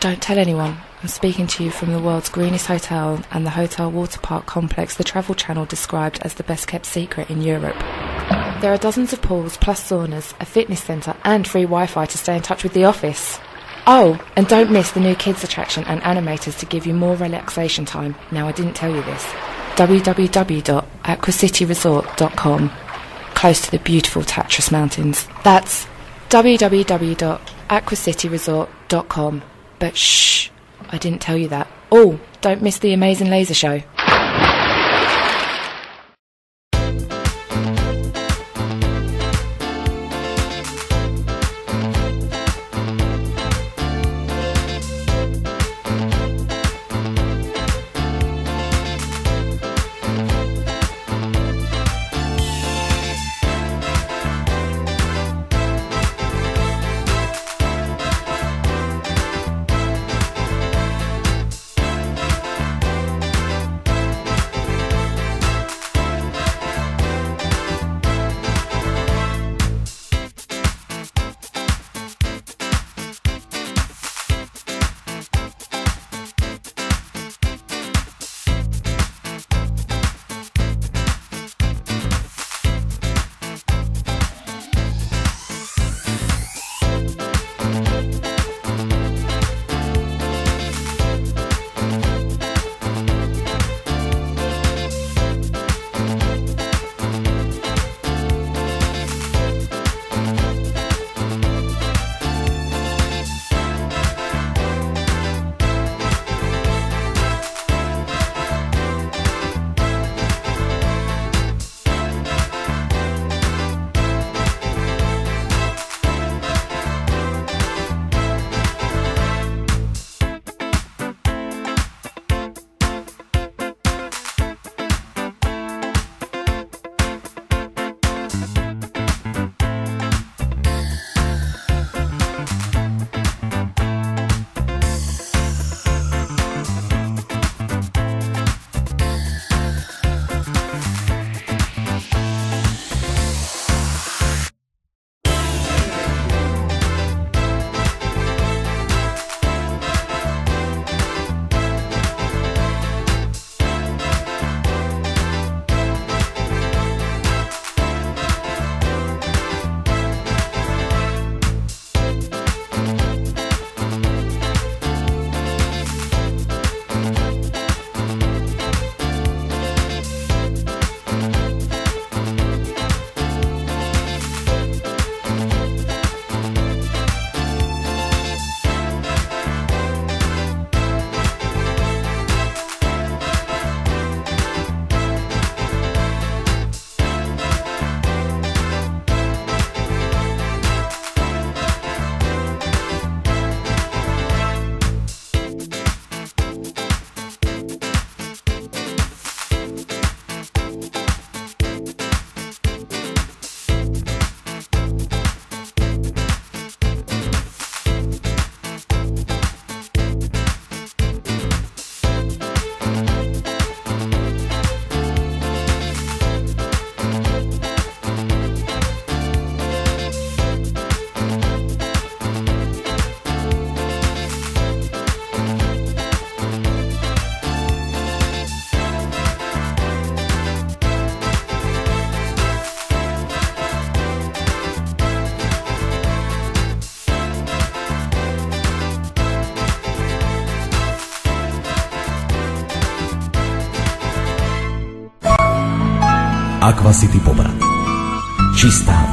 Don't tell anyone. I'm speaking to you from the world's greenest hotel and the hotel water park complex the Travel Channel described as the best kept secret in Europe. There are dozens of pools, plus saunas, a fitness centre, and free Wi Fi to stay in touch with the office. Oh, and don't miss the new kids attraction and animators to give you more relaxation time. Now, I didn't tell you this. www.aquacityresort.com, close to the beautiful Tatras Mountains. That's www.aquacityresort.com. But shh, I didn't tell you that. Oh, don't miss the amazing laser show. City Poprad. Čistá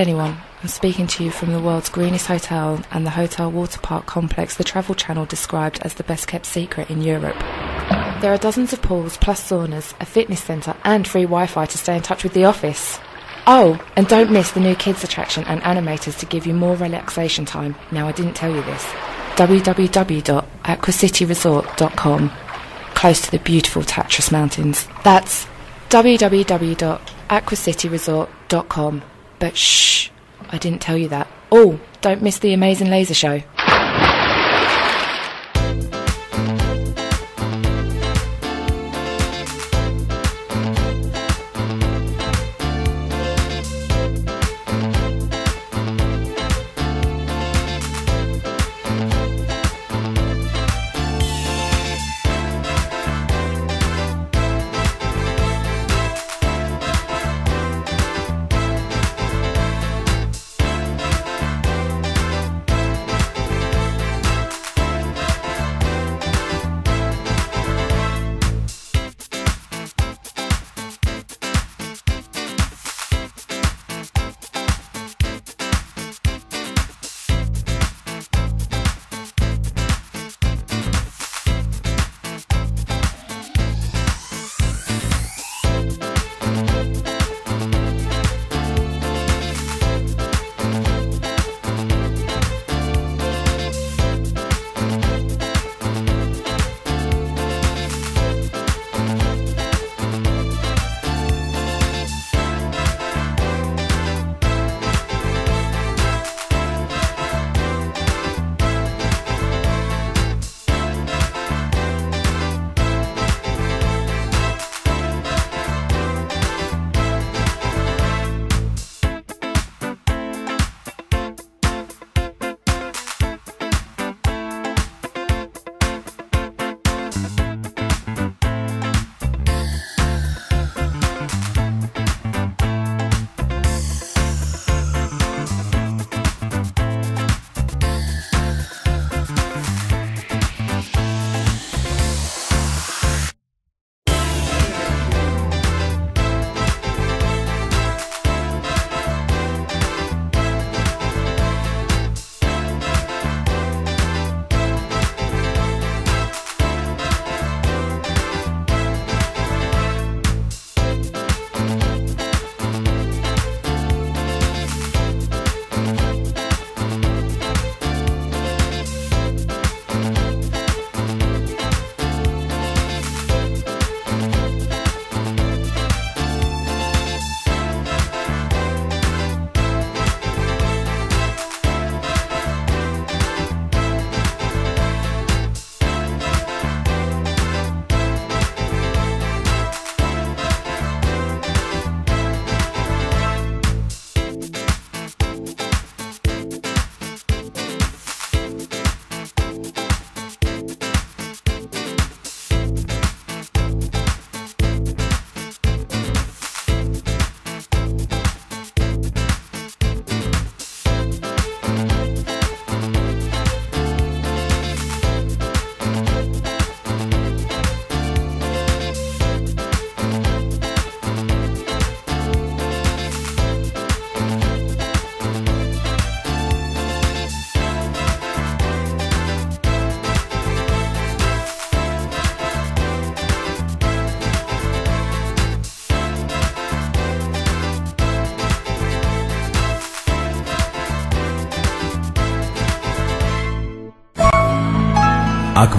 anyone. I'm speaking to you from the world's greenest hotel and the hotel water park complex the Travel Channel described as the best kept secret in Europe. There are dozens of pools, plus saunas, a fitness centre, and free Wi Fi to stay in touch with the office. Oh, and don't miss the new kids attraction and animators to give you more relaxation time. Now, I didn't tell you this. www.aquacityresort.com, close to the beautiful Tatras Mountains. That's www.aquacityresort.com. But shh, I didn't tell you that. Oh, don't miss the amazing laser show.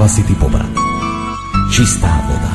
Aqua City Poprad. Čistá voda.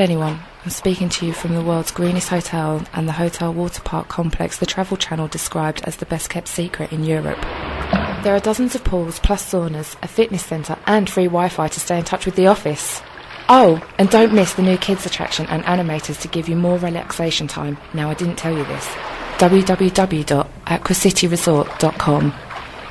Tell anyone. I'm speaking to you from the world's greenest hotel and the hotel water park complex the Travel Channel described as the best kept secret in Europe. There are dozens of pools, plus saunas, a fitness centre, and free Wi Fi to stay in touch with the office. Oh, and don't miss the new kids attraction and animators to give you more relaxation time. Now, I didn't tell you this. www.aquacityresort.com,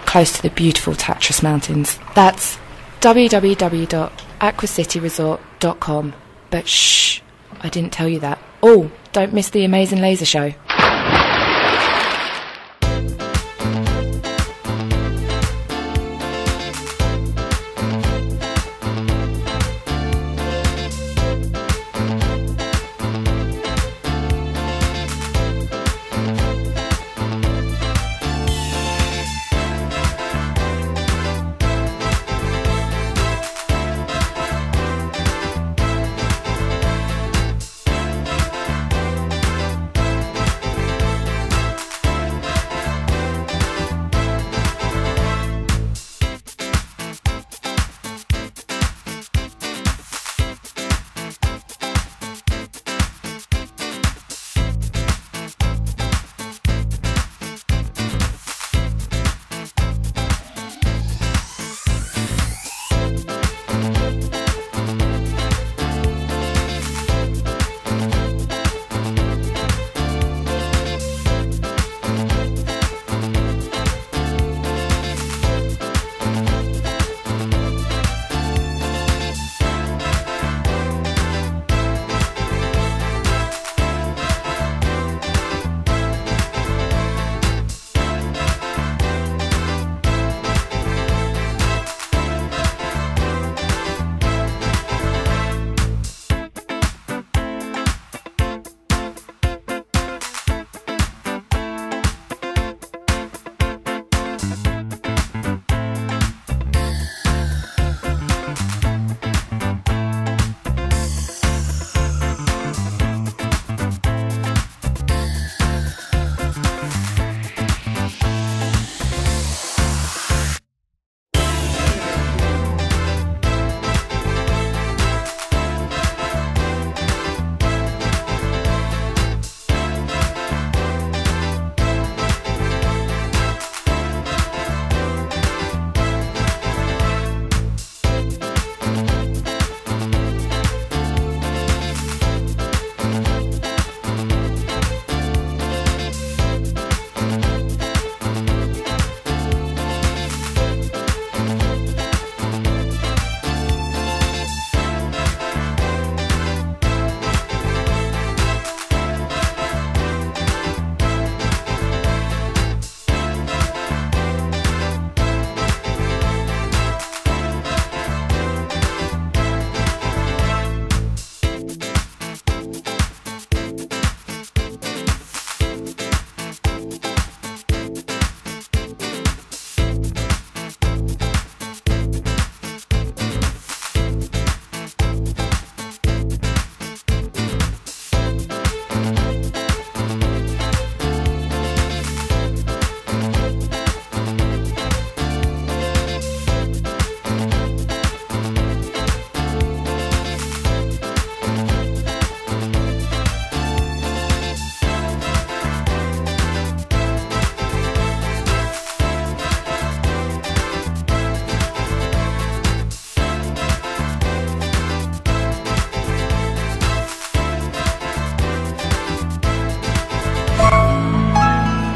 close to the beautiful Tatras Mountains. That's www.aquacityresort.com. But shh, I didn't tell you that. Oh, don't miss the amazing laser show.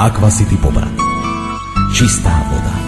Aqua City Poprad. Čistá voda.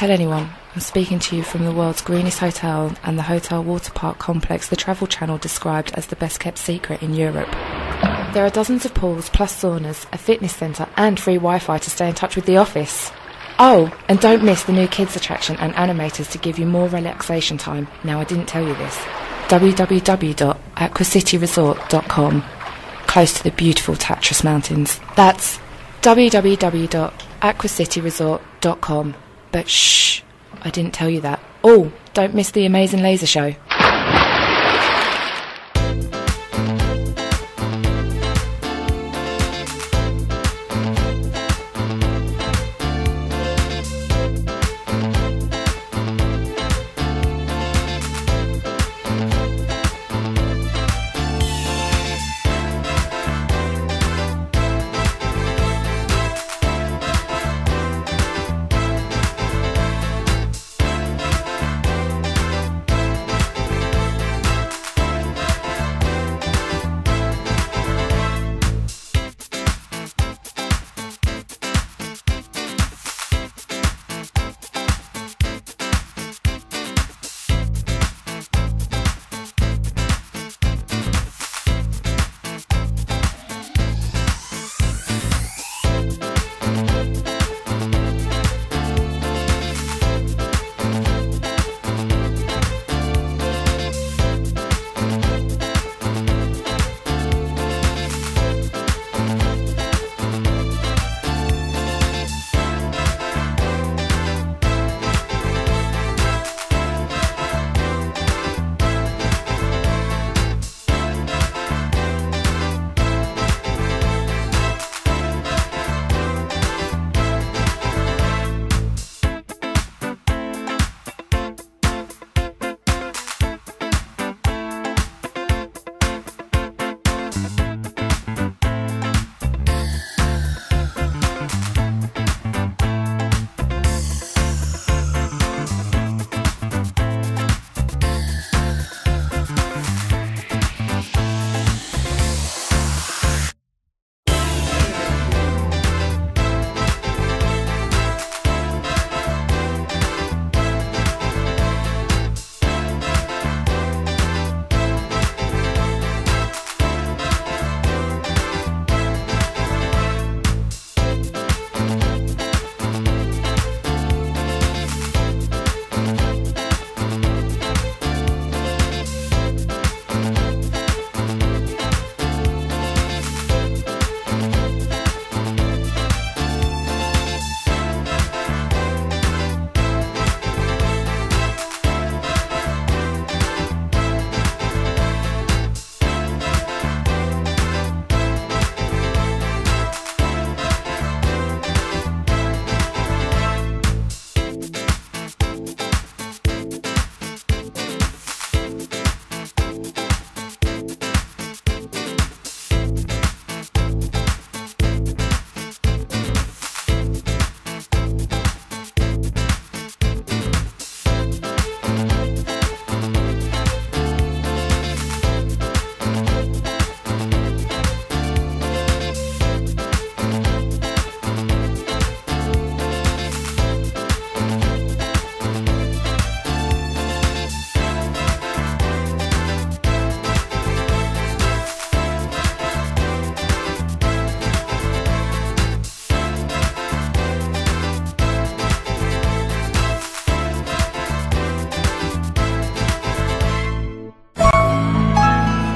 Tell anyone. I'm speaking to you from the world's greenest hotel and the hotel water park complex the Travel Channel described as the best kept secret in Europe. There are dozens of pools, plus saunas, a fitness centre, and free Wi Fi to stay in touch with the office. Oh, and don't miss the new kids attraction and animators to give you more relaxation time. Now, I didn't tell you this. www.aquacityresort.com, close to the beautiful Tatras Mountains. That's www.aquacityresort.com. But shh, I didn't tell you that. Oh, don't miss the amazing laser show.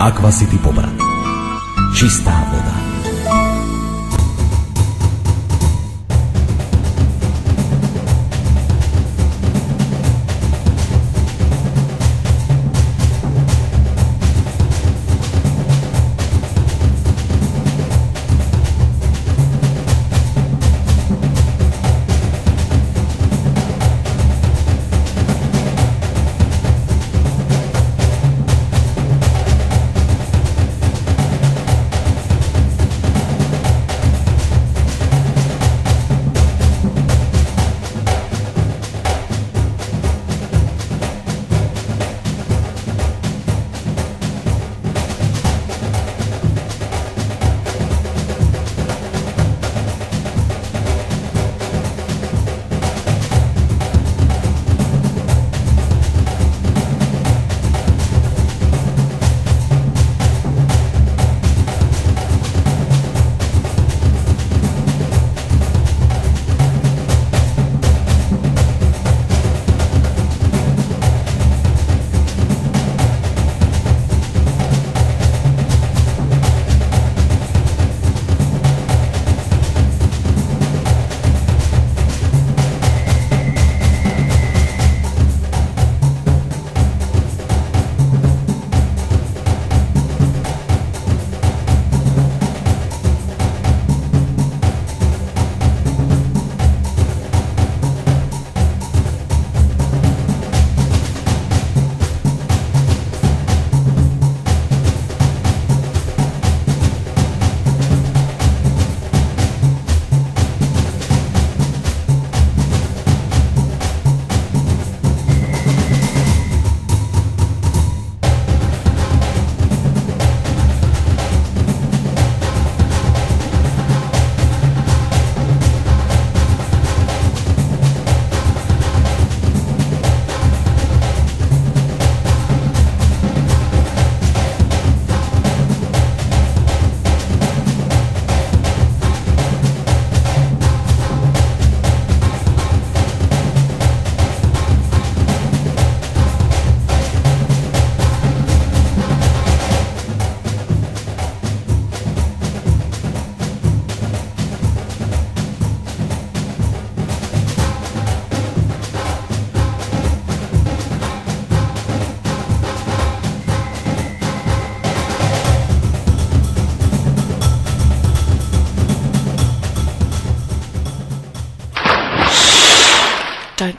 Aquacity Pobrad. Čistá voda.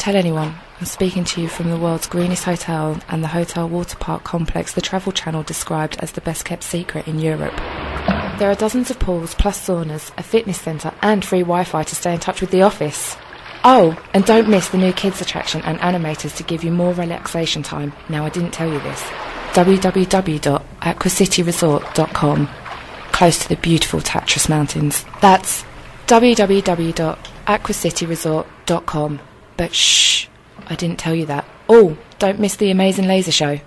Tell anyone. I'm speaking to you from the world's greenest hotel and the hotel water park complex the Travel Channel described as the best kept secret in Europe. There are dozens of pools, plus saunas, a fitness centre, and free Wi Fi to stay in touch with the office. Oh, and don't miss the new kids attraction and animators to give you more relaxation time. Now, I didn't tell you this. www.aquacityresort.com, close to the beautiful Tatras Mountains. That's www.aquacityresort.com. But shh, I didn't tell you that. Oh, don't miss the amazing laser show.